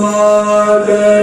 Mother.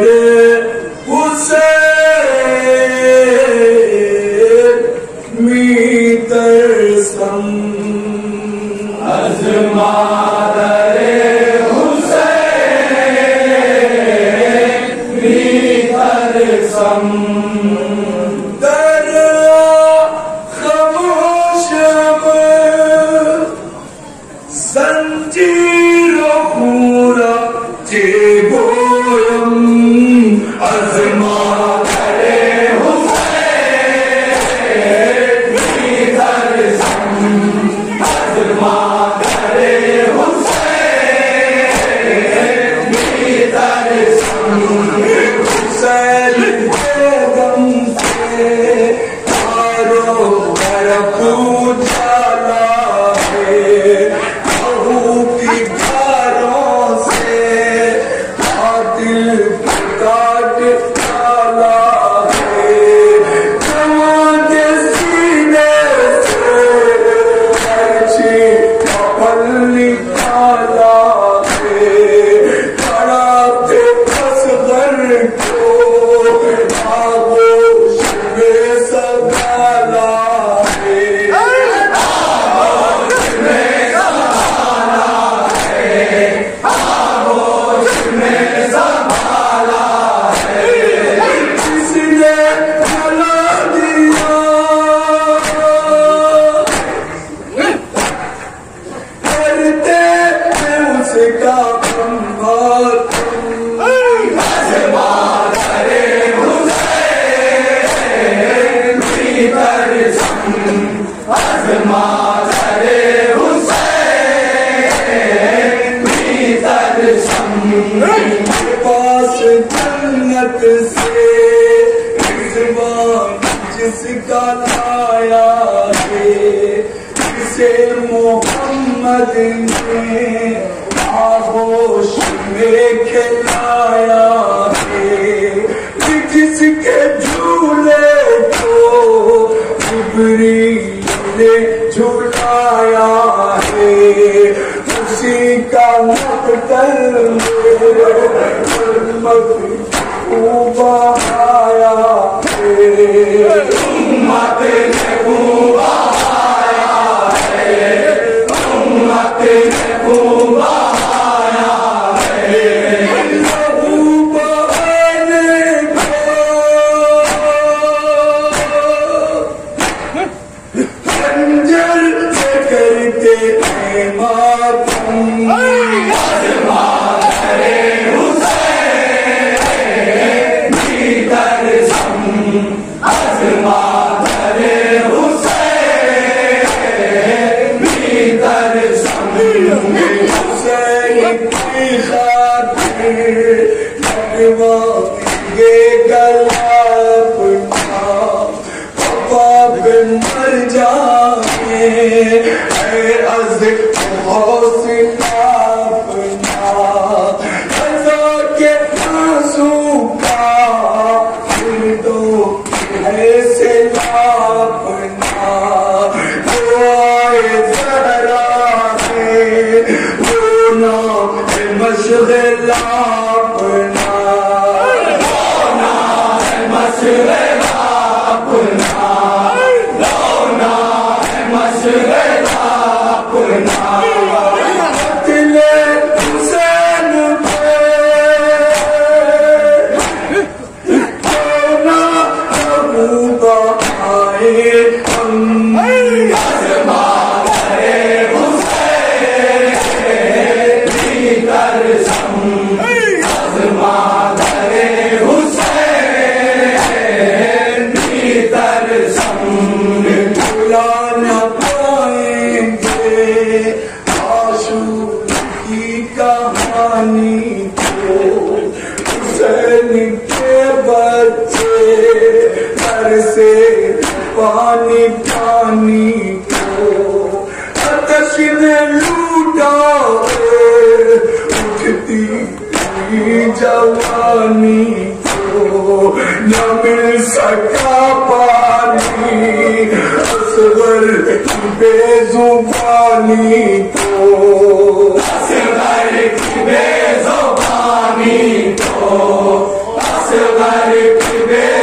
محمد نے آغوش میں کھلایا ہے۔ جس کے جھولے کو جبری نے جھلایا ہے، اسی کا مقتل مقتل آیا ہے۔ امت نے سنواتے حسم خوشی ساتھی بات جوانی کو نہ مل سکا پانی، اصغر بے زبانی کو۔ اصغر بے زبانی کو، اصغر کی بے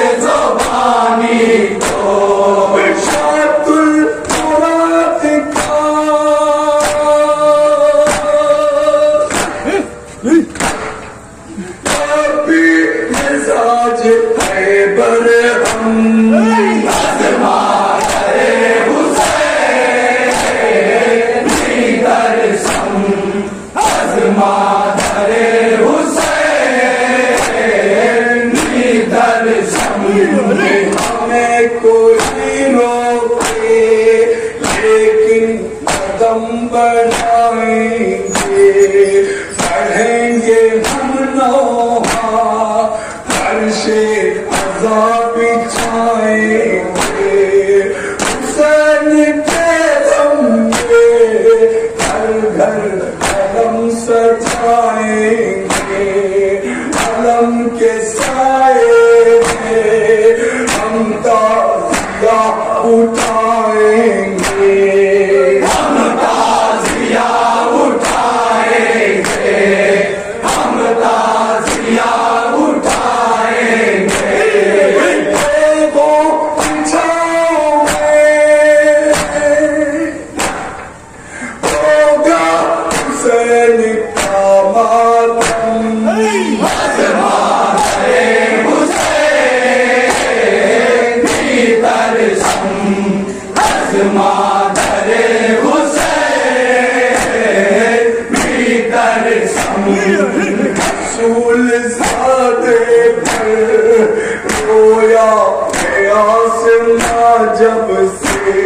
جب سے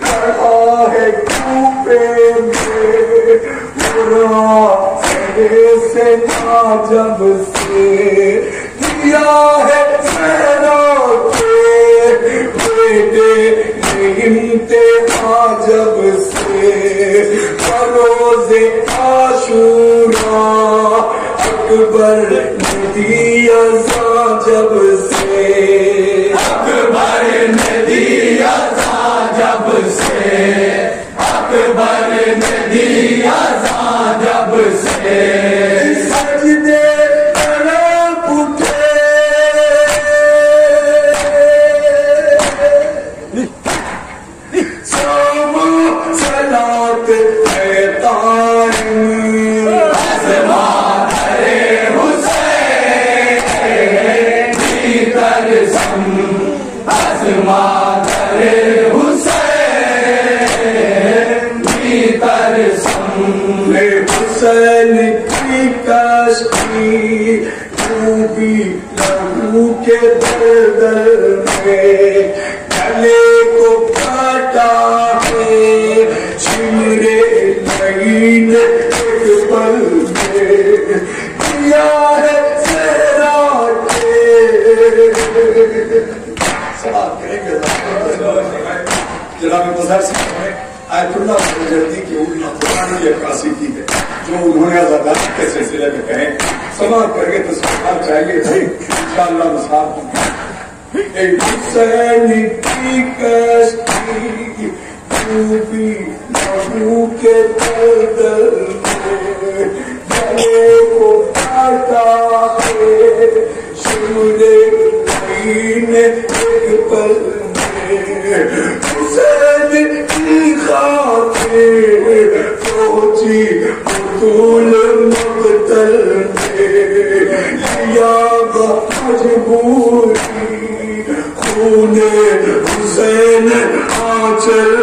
پڑھا ہے کوپے میں پورا سرے سے نا جب سے دیا ہے سینا کے بیٹے امتحان جب سے ہاں بروز عاشورا اکبر نے دیا سا جب سے۔ حسین کی کشتی ڈوبی لہو کے دردر میں گلے کو کاٹا ہے چمرے لگین ایک پل میں کیا ہے سہرا کے سلام کریں گے جناب مظہر صاحب نے آیت اللہ مجردی کی اولی قرآنی عکاسی کی ہے۔ جو انہوں نے آزادی کے سلسلے میں کہیں سماعت کر کے تو سماعت چاہیے۔ تھے انشاءاللہ مساعد ہوں گے۔ ایک حسین کی کشتی ڈوبی لہو کے دردر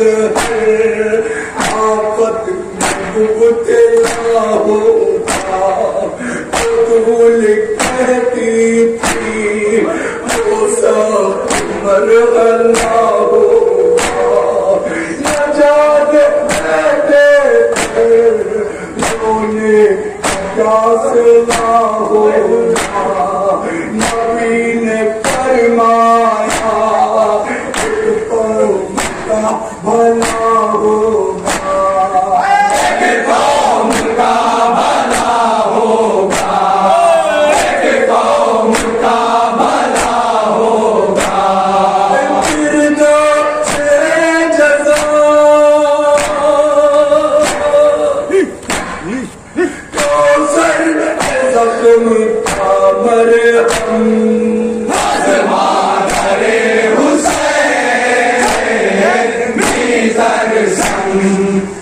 the Gesang.